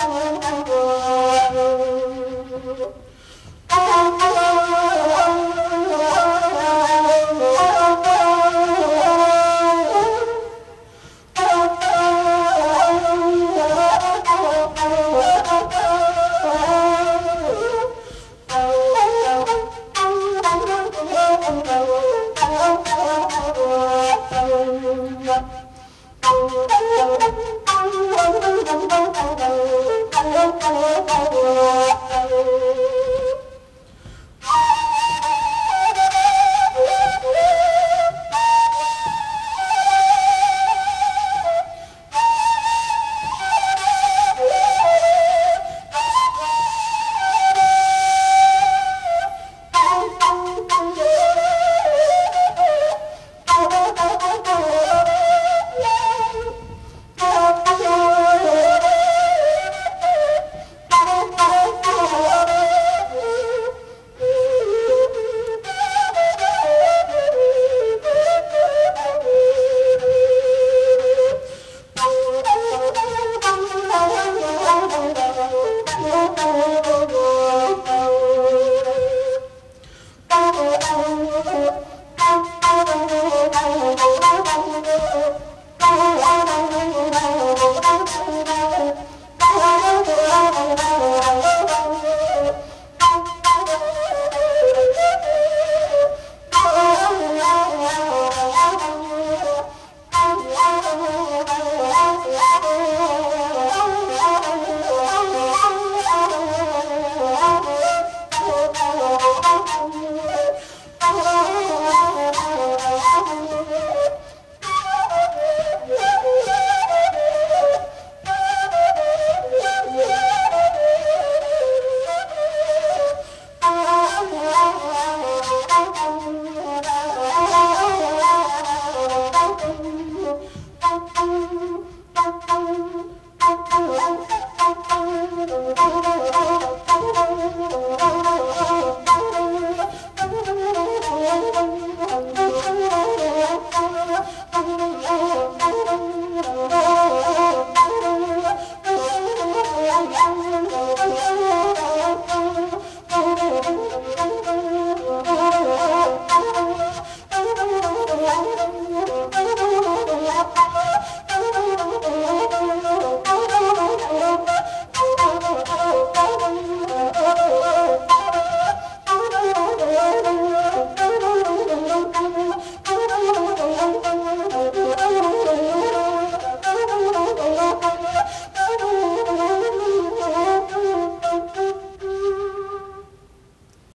Thank you. Thank you. Música